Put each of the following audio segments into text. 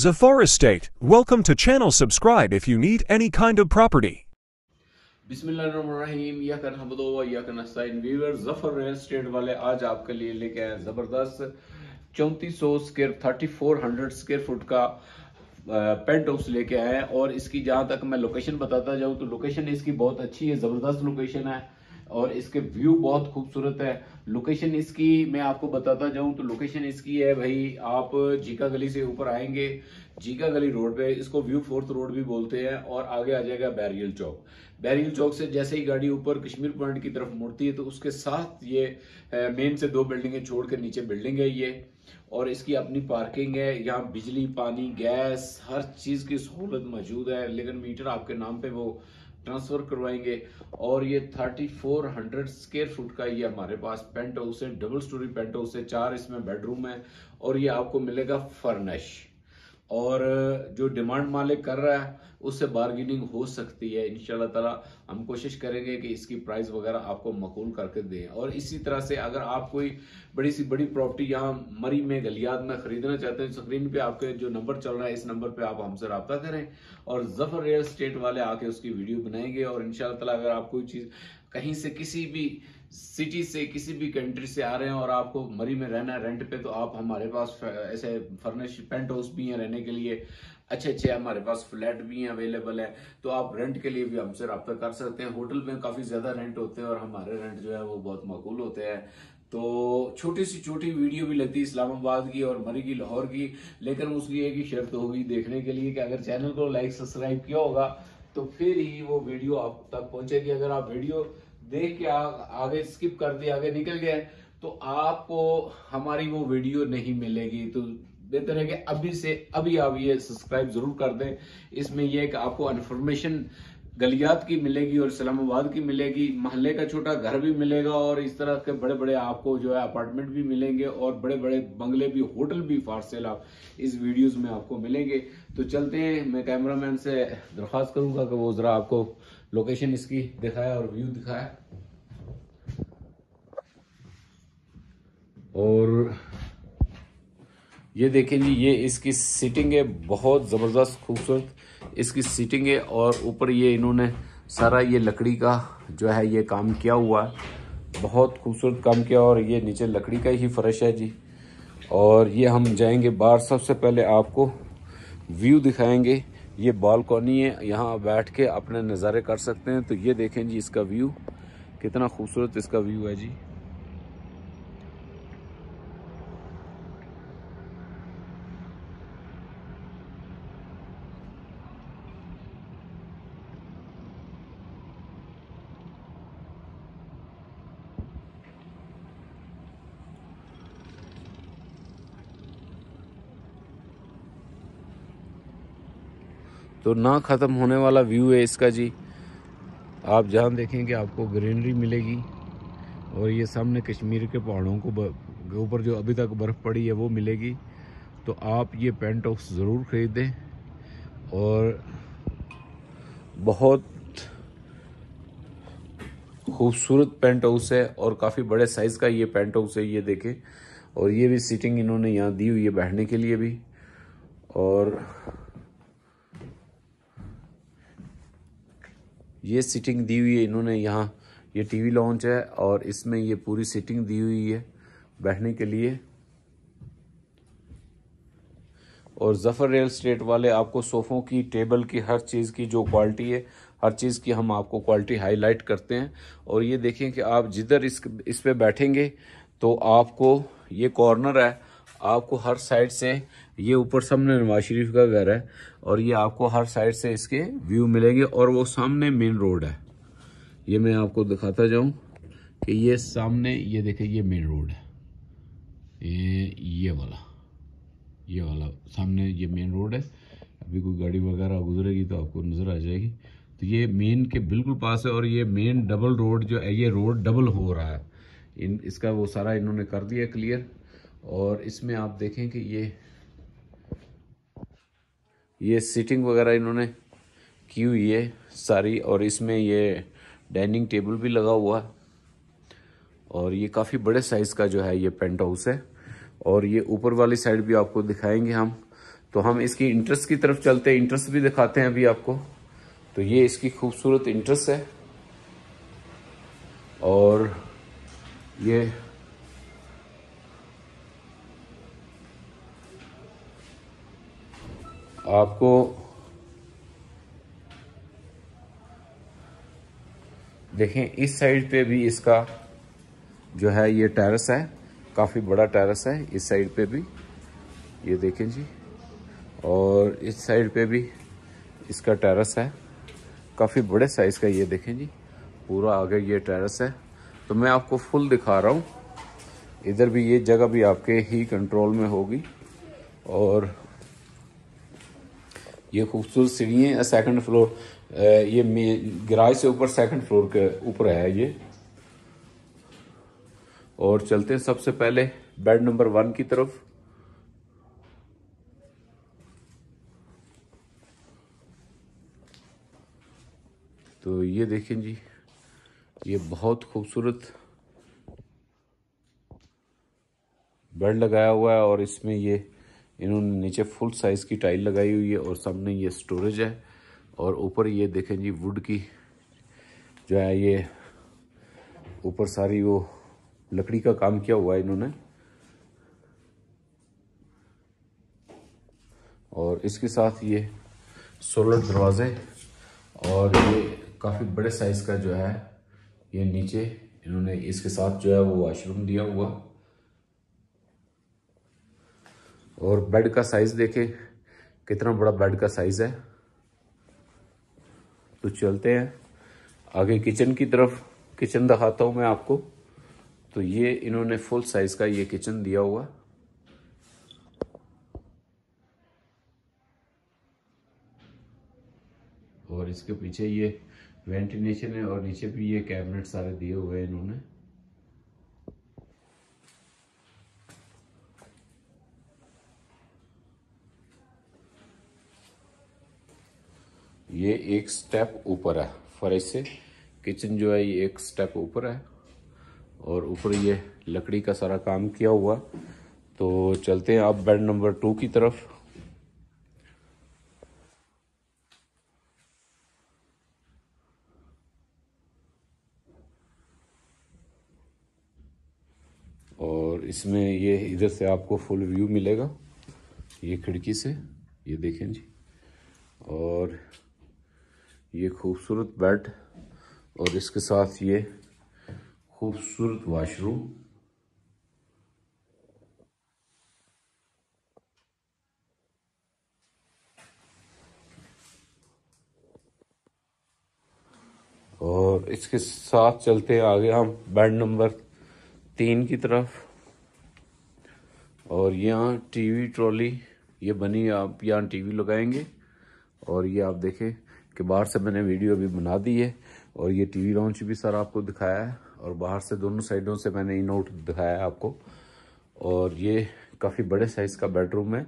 Zafar Estate. Welcome to channel subscribe if you need any kind of property. बिस्मिल्लाहिर्रहमानिर्रहीम या कर हमदो या कर नस्ताइन व्यूअर ज़फ़र रियल एस्टेट वाले आज आपके लिए लेके आए ज़बरदस्त चौंतीस सौ square thirty four hundred square foot का पेंट हाउस लेके आए और इसकी जहाँ तक मैं लोकेशन बताता जाऊँ तो लोकेशन इसकी बहुत अच्छी है, ज़बरदस्त लोकेशन है और इसके व्यू बहुत खूबसूरत है। लोकेशन इसकी मैं आपको बताता जाऊँ तो लोकेशन इसकी है भाई, आप जीका गली से ऊपर आएँगे, जीका गली रोड पे, इसको व्यू फोर्थ रोड भी बोलते हैं और आगे आ जाएगा बैरियल चौक बैरियल चौक से जैसे ही गाड़ी ऊपर कश्मीर पॉइंट की तरफ़ मुड़ती है तो उसके साथ ये मेन से दो बिल्डिंगें छोड़ कर नीचे बिल्डिंग है ये। और इसकी अपनी पार्किंग है, यहाँ बिजली, पानी गैस हर चीज़ की सहूलत मौजूद है। लेकिन मीटर आपके नाम पे वो ट्रांसफ़र करवाएँगे। और ये 3400 स्क्वायर फुट का ये हमारे पास पेंट हाउस है, डबल स्टोरी पेंट हाउस है, चार इसमें बेडरूम है और ये आपको मिलेगा फर्निश। और जो डिमांड मालिक कर रहा है, उससे बार्गेनिंग हो सकती है। इन ताला हम कोशिश करेंगे कि इसकी प्राइस वगैरह आपको मकूल करके दें। और इसी तरह से अगर आप कोई बड़ी सी बड़ी प्रॉपर्टी यहाँ मरी में गलियात में खरीदना चाहते हैं स्क्रीन पे आपके जो नंबर चल रहा है, इस नंबर पे आप हमसे रब्ता करें और ज़फ़र रियल स्टेट वाले आके उसकी वीडियो बनाएँगे। और इन ताला अगर आप कोई चीज़ कहीं से किसी भी सिटी से किसी भी कंट्री से आ रहे हैं और आपको मरी में रहना है रेंट पे तो आप हमारे पास ऐसे फर्निश पेंट हाउस भी हैं रहने के लिए। अच्छे अच्छे हमारे पास फ्लैट भी हैं अवेलेबल है। तो आप रेंट के लिए भी हमसे रब्ता कर सकते हैं। होटल में काफ़ी ज़्यादा रेंट होते हैं और हमारे रेंट जो है वो बहुत मकूल होते हैं। तो छोटी सी छोटी वीडियो भी लगती है इस्लामाबाद की और मरी की, लाहौर की, लेकिन उसकी एक ही शर्त होगी देखने के लिए कि अगर चैनल को लाइक सब्सक्राइब किया होगा तो फिर ही वो वीडियो आप तक पहुंचेगी। अगर आप वीडियो देख के आ, आगे स्किप कर दिया आगे निकल गए तो आपको हमारी वो वीडियो नहीं मिलेगी। तो बेहतर है कि अभी से अभी आप ये सब्सक्राइब ज़रूर कर दें। इसमें यह कि आपको इन्फॉर्मेशन गलियात की मिलेगी और इस्लामाबाद की मिलेगी, महल्ले का छोटा घर भी मिलेगा और इस तरह के बड़े बड़े आपको जो है अपार्टमेंट भी मिलेंगे और बड़े बड़े बंगले भी, होटल भी, फारसेल आप इस वीडियोस में आपको मिलेंगे। तो चलते हैं, मैं कैमरामैन से दरख्वास्त करूँगा कि वो ज़रा आपको लोकेशन इसकी दिखाए और व्यू दिखाए। और ये देखें जी, ये इसकी सीटिंग है, बहुत ज़बरदस्त, खूबसूरत इसकी सीटिंग है और ऊपर ये इन्होंने सारा ये लकड़ी का जो है ये काम किया हुआ है। बहुत खूबसूरत काम किया और ये नीचे लकड़ी का ही फर्श है जी। और ये हम जाएँगे बाहर। सबसे पहले आपको व्यू दिखाएँगे। ये बालकनी है, यहाँ बैठ के अपने नज़ारे कर सकते हैं। तो ये देखें जी, इसका व्यू कितना खूबसूरत इसका व्यू है जी। तो ना ख़त्म होने वाला व्यू है इसका जी। आप जहाँ देखेंगे आपको ग्रीनरी मिलेगी और ये सामने कश्मीर के पहाड़ों को ऊपर जो अभी तक बर्फ़ पड़ी है वो मिलेगी। तो आप ये पेंट हाउस ज़रूर ख़रीदें और बहुत खूबसूरत पेंट हाउस है और काफ़ी बड़े साइज़ का ये पेंट हाउस है, ये देखें। और ये भी सीटिंग इन्होंने यहाँ दी हुई है बैठने के लिए भी। और ये सीटिंग दी हुई है, इन्होंने यहाँ, ये टीवी लॉन्च है और इसमें ये पूरी सीटिंग दी हुई है बैठने के लिए। और जफ़र रियल स्टेट वाले आपको सोफ़ों की टेबल की, हर चीज़ की जो क्वालिटी है, हर चीज़ की हम आपको क्वालिटी हाईलाइट करते हैं। और ये देखें कि आप जिधर इस इस पे बैठेंगे तो आपको ये कॉर्नर है आपको हर साइड से, ये ऊपर सामने नवाज़ शरीफ का घर है, और ये आपको हर साइड से इसके व्यू मिलेंगे, और वो सामने मेन रोड है। ये मैं आपको दिखाता जाऊँ कि ये सामने, ये देखे, ये मेन रोड है। ये ये वाला ये वाला सामने ये मेन रोड है। अभी कोई गाड़ी वगैरह गुजरेगी तो आपको नज़र आ जाएगी। तो ये मेन के बिल्कुल पास है, और ये मेन डबल रोड जो है, ये रोड डबल हो रहा है। इन, इसका वो सारा इन्होंने कर दिया, क्लियर। और इसमें आप देखें कि ये ये सीटिंग वगैरह इन्होंने की हुई है सारी, और इसमें ये डाइनिंग टेबल भी लगा हुआ और ये काफ़ी बड़े साइज़ का जो है ये पेंट हाउस है। और ये ऊपर वाली साइड भी आपको दिखाएँगे हम। तो हम इसकी इंटरेस्ट की तरफ़ चलते हैं। इंटरेस्ट भी दिखाते हैं अभी आपको। तो ये इसकी खूबसूरत इंटरेस्ट है। और ये आपको देखें, इस साइड पे भी इसका जो है, ये टेरेस है, काफ़ी बड़ा टेरेस है, इस साइड पे भी, ये देखें जी, और इस साइड पे भी इसका टेरेस है, काफ़ी बड़े साइज़ का ये देखें जी, पूरा आगे ये टेरेस है तो मैं आपको फुल दिखा रहा हूँ, इधर भी ये जगह भी आपके ही कंट्रोल में होगी, और ये खूबसूरत सीढ़ी है सेकंड फ्लोर ये गराज से ऊपर सेकंड फ्लोर के ऊपर है ये। और चलते हैं सबसे पहले बेड नंबर वन की तरफ़। तो ये देखें जी, ये बहुत खूबसूरत बेड लगाया हुआ है और इसमें ये इन्होंने नीचे फुल साइज़ की टाइल लगाई हुई है और सामने ये स्टोरेज है और ऊपर ये देखें जी वुड की, जो है ये ऊपर सारी वो लकड़ी का काम किया हुआ है इन्होंने। और इसके साथ ये सोलर दरवाजे और ये काफ़ी बड़े साइज़ का जो है ये नीचे इन्होंने इसके साथ जो है वो वॉशरूम दिया हुआ। और बेड का साइज़ देखें, कितना बड़ा बेड का साइज़ है। तो चलते हैं आगे किचन की तरफ़ किचन दिखाता हूँ मैं आपको। तो ये इन्होंने फुल साइज़ का ये किचन दिया हुआ। और इसके पीछे ये वेंटिलेशन है और नीचे भी ये कैबिनेट सारे दिए हुए हैं इन्होंने। ये एक स्टेप ऊपर है। फर्श से किचन जो है, ये एक स्टेप ऊपर है। और ऊपर ये लकड़ी का सारा काम किया हुआ। तो चलते हैं आप बेड नंबर टू की तरफ़। और इसमें ये इधर से आपको फुल व्यू मिलेगा। ये खिड़की से, ये देखें जी। और ये खूबसूरत बेड और इसके साथ ये खूबसूरत वाशरूम। और इसके साथ चलते आगे हम बेड नंबर तीन की तरफ़। और यहाँ टीवी ट्रॉली ये बनी आप यहाँ टीवी लगाएँगे और ये आप देखें कि बाहर से मैंने वीडियो अभी बना दी है और ये टीवी लॉन्च भी सर आपको दिखाया है और बाहर से दोनों साइडों से मैंने इन आउट दिखाया है आपको। और ये काफ़ी बड़े साइज़ का बेडरूम है।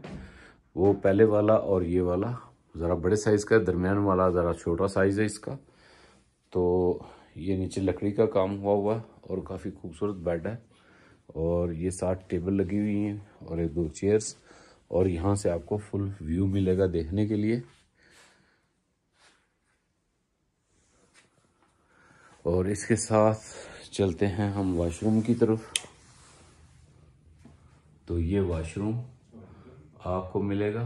वो पहले वाला और ये वाला, ज़रा बड़े साइज़ का, दरमियान वाला ज़रा छोटा साइज़ है इसका। तो ये नीचे लकड़ी का काम हुआ हुआ है और काफ़ी खूबसूरत बेड है। और ये सात टेबल लगी हुई हैं और एक दो चेयर्स और यहाँ से आपको फुल व्यू मिलेगा देखने के लिए। और इसके साथ चलते हैं हम वॉशरूम की तरफ़। तो ये वॉशरूम आपको मिलेगा।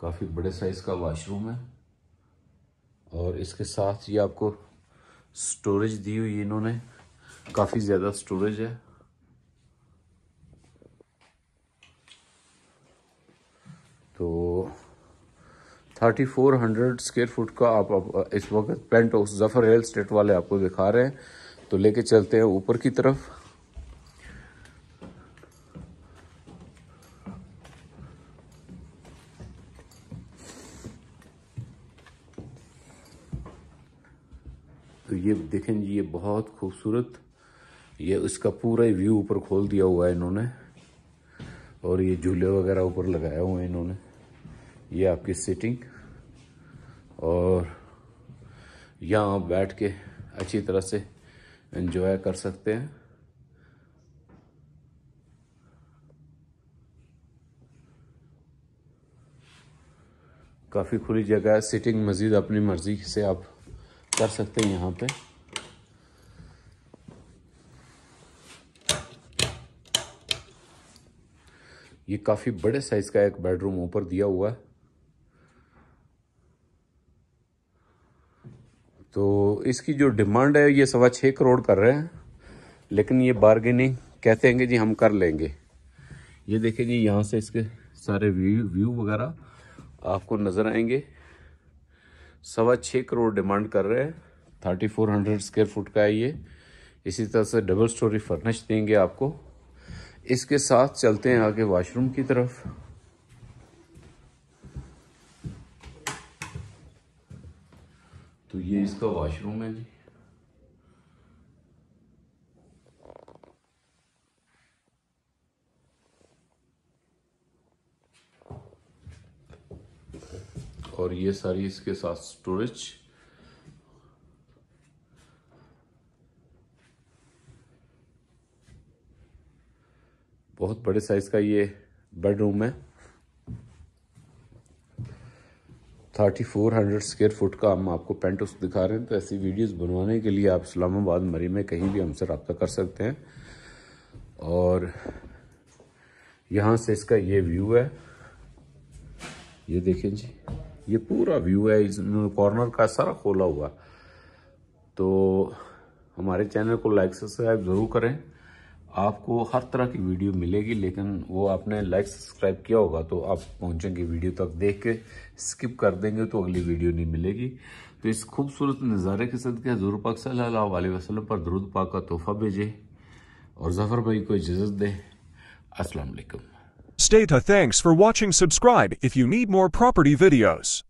काफ़ी बड़े साइज़ का वॉशरूम है। और इसके साथ ये आपको स्टोरेज दी हुई इन्होंने। काफ़ी ज़्यादा स्टोरेज है। तो thirty four hundred square foot का आप, आप इस वक्त penthouse Zafar real estate वाले आपको दिखा रहे हैं। तो लेके चलते हैं ऊपर की तरफ़। तो ये देखें जी ये बहुत खूबसूरत ये इसका पूरा व्यू ऊपर खोल दिया हुआ है इन्होंने। और ये झूले वगैरह ऊपर लगाए हुए हैं इन्होंने। ये आपकी सीटिंग और यहाँ आप बैठ के अच्छी तरह से एंजॉय कर सकते हैं। काफ़ी खुली जगह है सिटिंग मज़ीद अपनी मर्ज़ी से आप कर सकते हैं यहाँ पे। ये काफ़ी बड़े साइज़ का एक बेडरूम ऊपर दिया हुआ है। तो इसकी जो डिमांड है, ये सवा छः करोड़ कर रहे हैं। लेकिन ये बारगेनिंग कहते हैं कि जी हम कर लेंगे। ये देखें जी, यहाँ से इसके सारे व्यू व्यू वगैरह आपको नज़र आएँगे। सवा छः करोड़ डिमांड कर रहे हैं। Thirty four hundred square foot का है ये। इसी तरह से डबल स्टोरी फर्निश देंगे आपको। इसके साथ चलते हैं आगे वॉशरूम की तरफ़। तो ये इसका वॉशरूम है जी। और ये सारी इसके साथ स्टोरेज बहुत बड़े साइज़ का ये बेडरूम है। Thirty four hundred square foot का हम आपको पेंट हाउस दिखा रहे हैं। तो ऐसी वीडियोस बनवाने के लिए आप इस्लामाबाद, मरी में कहीं भी हमसे रब्ता कर सकते हैं। और यहाँ से इसका ये व्यू है। ये देखें जी, ये पूरा व्यू है। इस कॉर्नर का सारा खोला हुआ। तो हमारे चैनल को लाइक, सब्सक्राइब ज़रूर करें। आपको हर तरह की वीडियो मिलेगी, लेकिन वो आपने लाइक सब्सक्राइब किया होगा तो आप पहुँचेंगे वीडियो तक देख के स्किप कर देंगे तो अगली वीडियो नहीं मिलेगी। तो इस खूबसूरत नज़ारे के सदके हजूर पाक सल्लल्लाहु अलैहि वसल्लम पर दरुद पाक का तोहफा भेजे और जफ़र भाई को इजाज़त दें। अस्सलाम वालेकुम। Stay to thanks for watching, subscribe if you need more property videos.